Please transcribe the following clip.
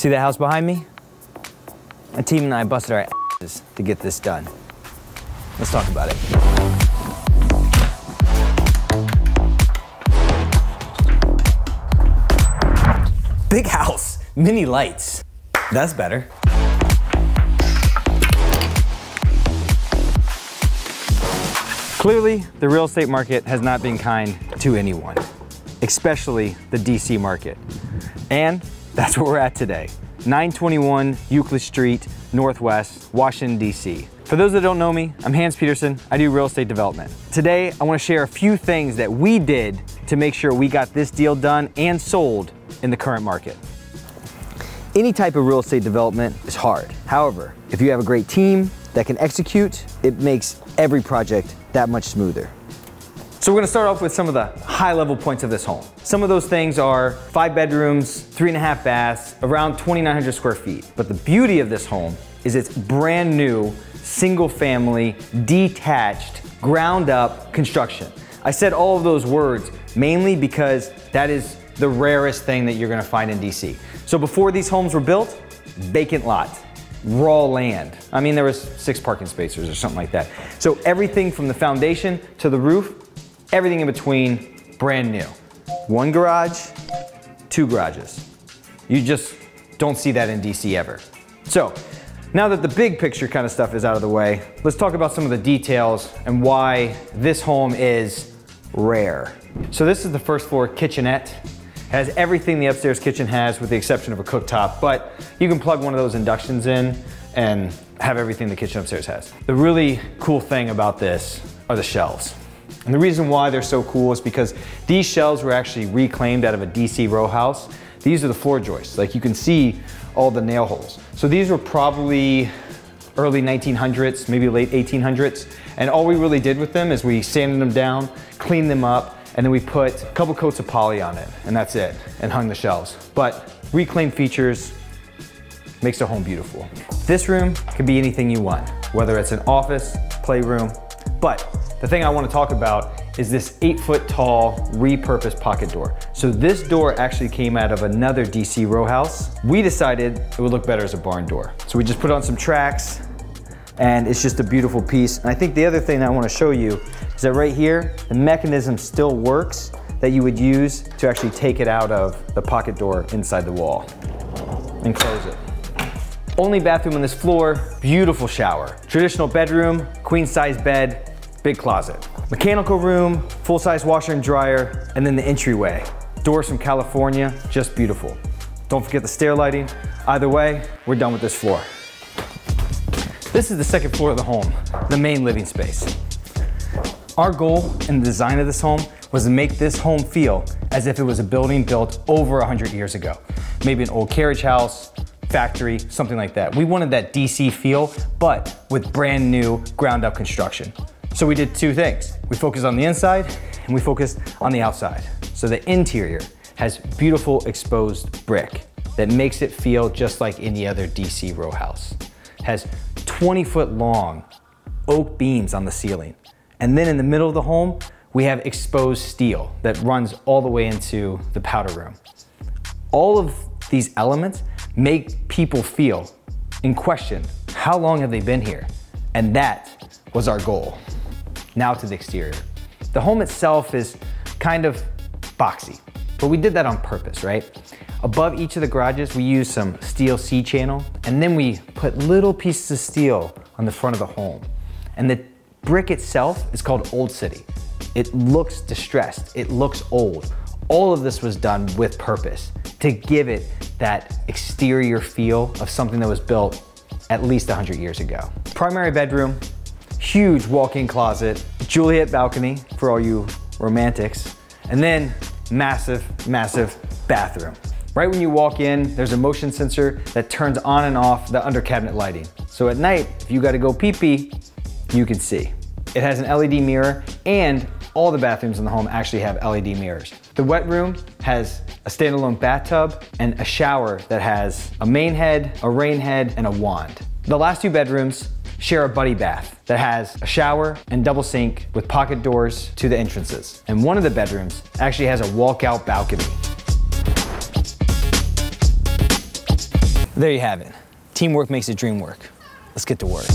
See that house behind me? My team and I busted our asses to get this done. Let's talk about it. Big house, mini lights. That's better. Clearly, the real estate market has not been kind to anyone, especially the DC market. And that's where we're at today 921 Euclid Street, Northwest, Washington, DC. For those that don't know me, I'm Hans Pedersen. I do real estate development. Today, I want to share a few things that we did to make sure we got this deal done and sold in the current market. Any type of real estate development is hard. However, if you have a great team that can execute, it makes every project that much smoother. So we're gonna start off with some of the high level points of this home. Some of those things are five bedrooms, three and a half baths, around 2,900 square feet. But the beauty of this home is it's brand new, single family, detached, ground up construction. I said all of those words mainly because that is the rarest thing that you're gonna find in DC. So before these homes were built, vacant lot, raw land. I mean, there was six parking spaces or something like that. So everything from the foundation to the roof, everything in between, brand new. One garage, two garages. You just don't see that in DC ever. So now that the big picture kind of stuff is out of the way, let's talk about some of the details and why this home is rare. So this is the first floor kitchenette. It Has everything the upstairs kitchen has with the exception of a cooktop, but you can plug one of those inductions in and have everything the kitchen upstairs has. The really cool thing about this are the shelves. And the reason why they're so cool is because these shelves were actually reclaimed out of a DC row house. These are the floor joists. Like you can see all the nail holes. So these were probably early 1900s, maybe late 1800s. And all we really did with them is we sanded them down, cleaned them up, and then we put a couple coats of poly on it, and that's it, and hung the shelves. But reclaimed features makes the home beautiful. This room can be anything you want, whether it's an office, playroom, but the thing I wanna talk about is this eight foot tall repurposed pocket door. So this door actually came out of another DC row house. We decided it would look better as a barn door. So we just put on some tracks and it's just a beautiful piece. And I think the other thing I wanna show you is that right here, the mechanism still works that you would use to actually take it out of the pocket door inside the wall and close it. Only bathroom on this floor, beautiful shower. Traditional bedroom, queen size bed, big closet. Mechanical room, full size washer and dryer, and then the entryway. Doors from California, just beautiful. Don't forget the stair lighting. Either way, we're done with this floor. This is the second floor of the home, the main living space. Our goal in the design of this home was to make this home feel as if it was a building built over 100 years ago. Maybe an old carriage house, factory, something like that. We wanted that DC feel, but with brand new ground up construction. So we did two things. We focused on the inside and we focused on the outside. So the interior has beautiful exposed brick that makes it feel just like any other DC row house. Has 20 foot long oak beams on the ceiling. And then in the middle of the home, we have exposed steel that runs all the way into the powder room. All of these elements make people feel in question how long have they been here? And that was our goal. Now to the exterior. The home itself is kind of boxy, but we did that on purpose, right? Above each of the garages, we used some steel C-channel, and then we put little pieces of steel on the front of the home. And the brick itself is called Old City. It looks distressed, it looks old. All of this was done with purpose to give it that exterior feel of something that was built at least 100 years ago. Primary bedroom, huge walk-in closet, Juliet balcony for all you romantics, and then massive, massive bathroom. Right when you walk in, there's a motion sensor that turns on and off the under cabinet lighting. So at night, if you gotta go pee-pee, you can see. It has an LED mirror and all the bathrooms in the home actually have LED mirrors. The wet room has a standalone bathtub and a shower that has a main head, a rain head, and a wand. The last two bedrooms share a buddy bath that has a shower and double sink with pocket doors to the entrances. And one of the bedrooms actually has a walkout balcony. There you have it. Teamwork makes the dream work. Let's get to work.